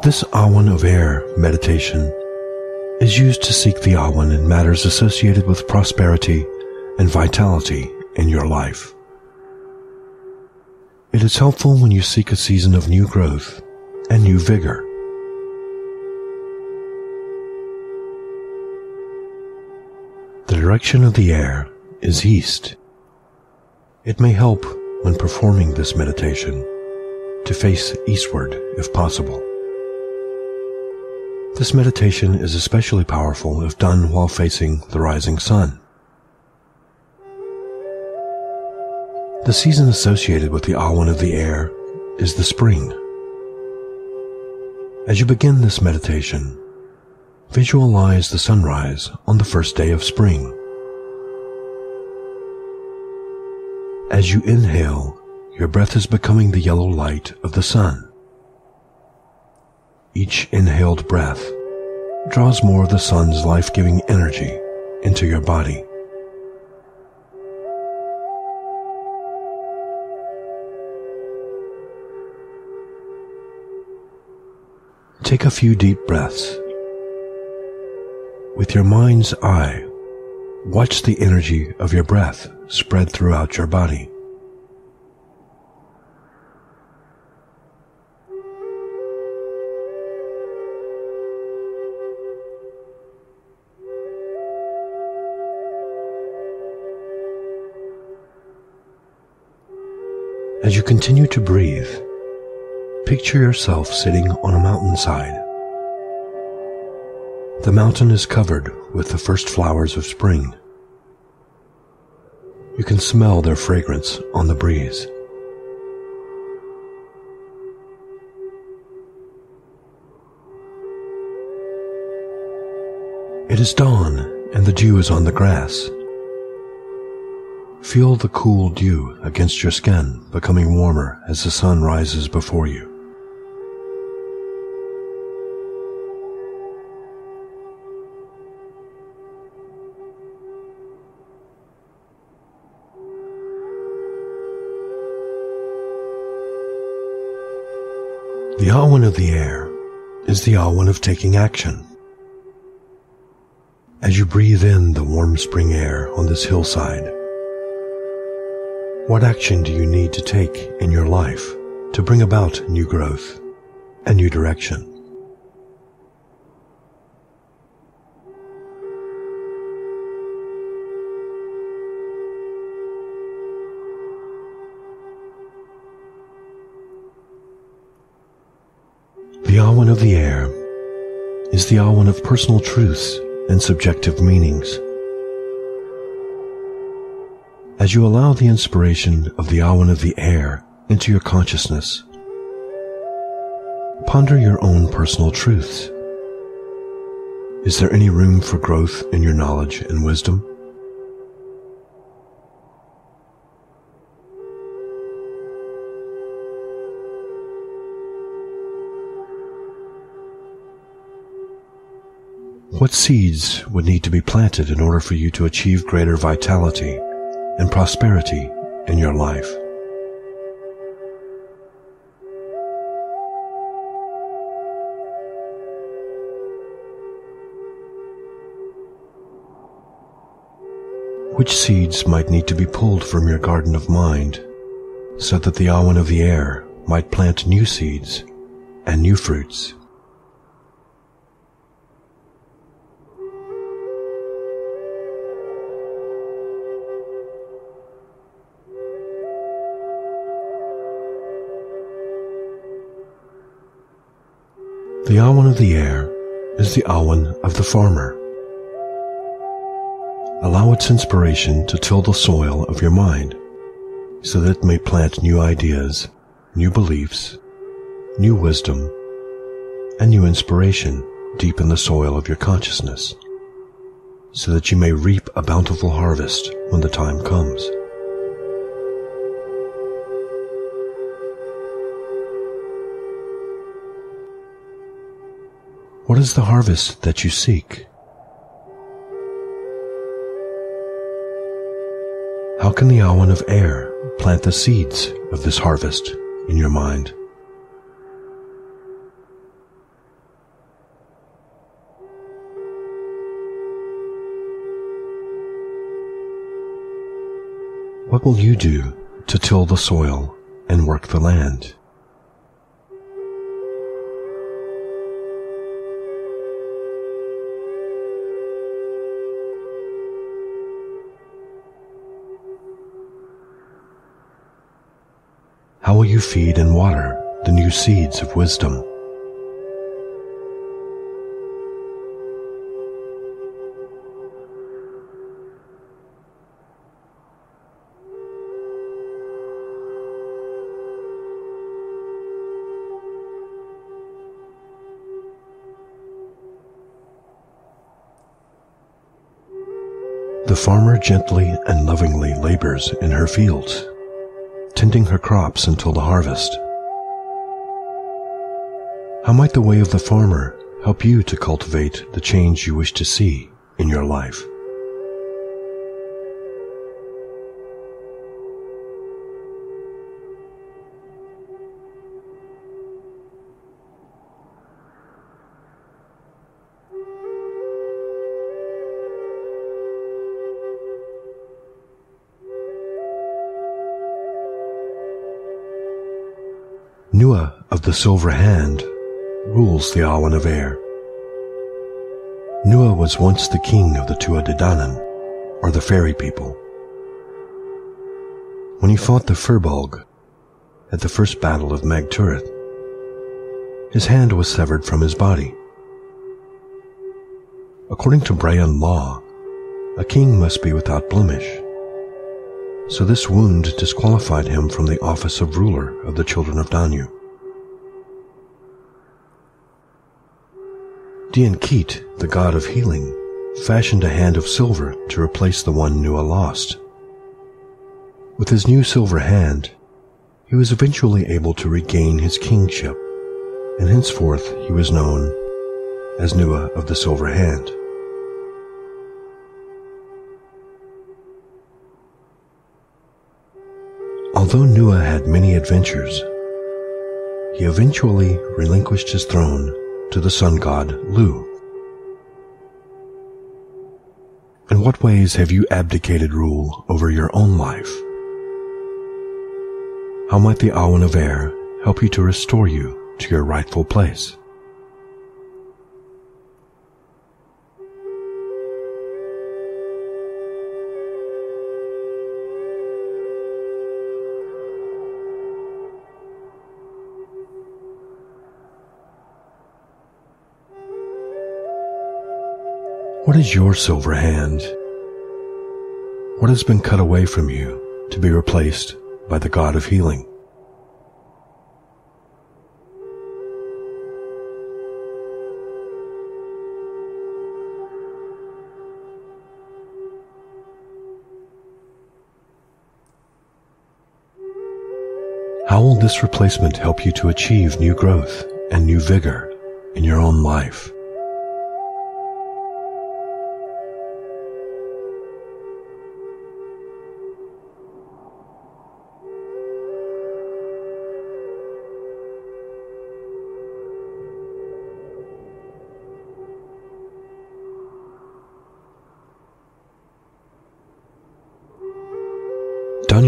This Awen of Air meditation is used to seek the Awen in matters associated with prosperity and vitality in your life. It is helpful when you seek a season of new growth and new vigor. The direction of the air is east. It may help when performing this meditation to face eastward if possible. This meditation is especially powerful if done while facing the rising sun. The season associated with the Awen of the air is the spring. As you begin this meditation, visualize the sunrise on the first day of spring. As you inhale, your breath is becoming the yellow light of the sun. Each inhaled breath draws more of the sun's life-giving energy into your body. Take a few deep breaths. With your mind's eye, watch the energy of your breath spread throughout your body. Continue to breathe, picture yourself sitting on a mountainside. The mountain is covered with the first flowers of spring. You can smell their fragrance on the breeze. It is dawn and the dew is on the grass. Feel the cool dew against your skin becoming warmer as the sun rises before you. The Awen of the air is the Awen of taking action. As you breathe in the warm spring air on this hillside, what action do you need to take in your life to bring about new growth and new direction? The Awen of the air is the Awen of personal truths and subjective meanings. As you allow the inspiration of the awen of the air into your consciousness, ponder your own personal truths. Is there any room for growth in your knowledge and wisdom? What seeds would need to be planted in order for you to achieve greater vitality and prosperity in your life. Which seeds might need to be pulled from your garden of mind so that the awen of the air might plant new seeds and new fruits? The awen of the air is the awen of the farmer. Allow its inspiration to till the soil of your mind so that it may plant new ideas, new beliefs, new wisdom, and new inspiration deep in the soil of your consciousness so that you may reap a bountiful harvest when the time comes. What is the harvest that you seek? How can the Awen of air plant the seeds of this harvest in your mind? What will you do to till the soil and work the land? How will you feed and water the new seeds of wisdom? The farmer gently and lovingly labors in her fields tending her crops until the harvest. How might the way of the farmer help you to cultivate the change you wish to see in your life? The Silver Hand rules the Awen of Air. Nua was once the king of the Tuatha or the fairy people. When he fought the Firbolg at the first battle of Mag Tuath, his hand was severed from his body. According to Brehon law, a king must be without blemish. So this wound disqualified him from the office of ruler of the children of Danu. Dian Cecht, the god of healing, fashioned a hand of silver to replace the one Nua lost. With his new silver hand, he was eventually able to regain his kingship, and henceforth he was known as Nua of the Silver Hand. Although Nua had many adventures, he eventually relinquished his throne to the sun god Lugh. In what ways have you abdicated rule over your own life? How might the Awen of Air help you to restore you to your rightful place? What is your silver hand? What has been cut away from you to be replaced by the God of healing? How will this replacement help you to achieve new growth and new vigor in your own life?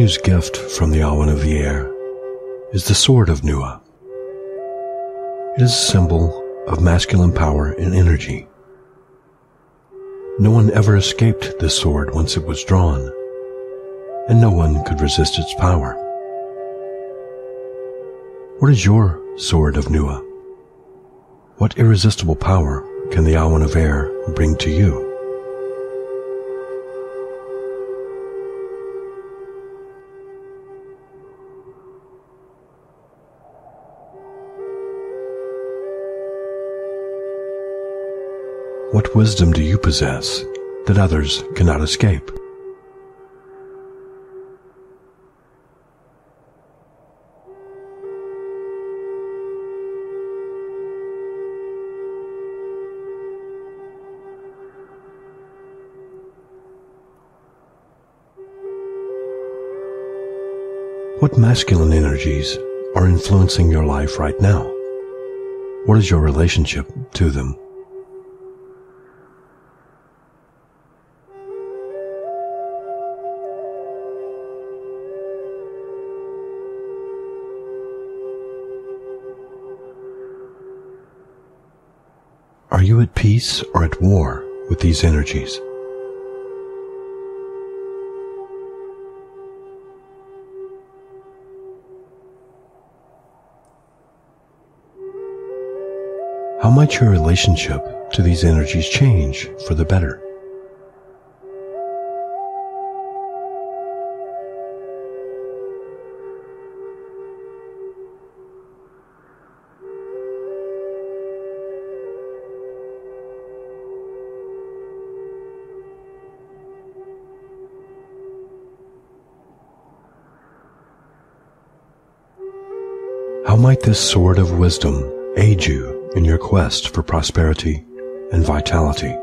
Danu's gift from the Awen of the Air is the Sword of Nua. It is a symbol of masculine power and energy. No one ever escaped this sword once it was drawn, and no one could resist its power. What is your Sword of Nua? What irresistible power can the Awen of Air bring to you? What wisdom do you possess that others cannot escape? What masculine energies are influencing your life right now? What is your relationship to them? Are you at peace or at war with these energies? How might your relationship to these energies change for the better? Might this sword of wisdom aid you in your quest for prosperity and vitality?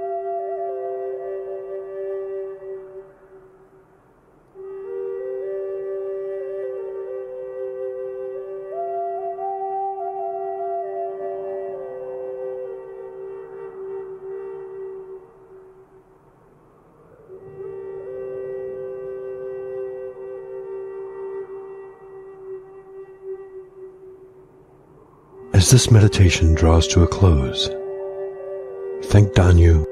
As this meditation draws to a close, thank Danu,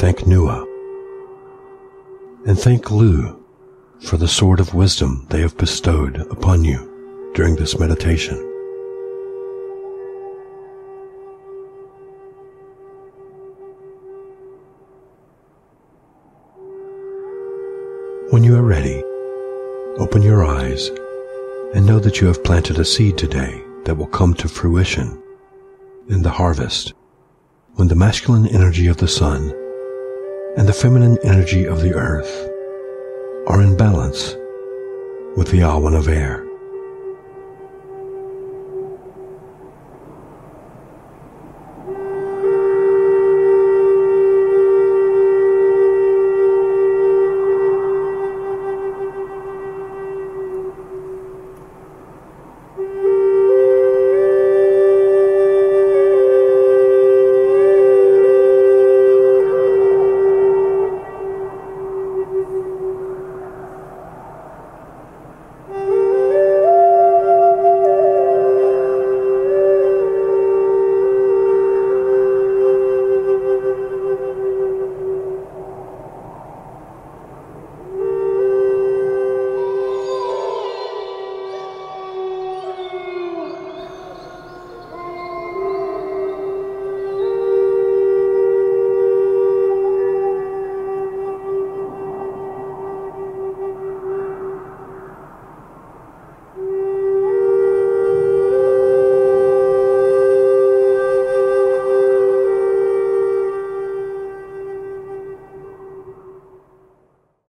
thank Nua, and thank Lugh for the sword of wisdom they have bestowed upon you during this meditation. When you are ready, open your eyes and know that you have planted a seed today that will come to fruition in the harvest when the masculine energy of the sun and the feminine energy of the earth are in balance with the awen of air.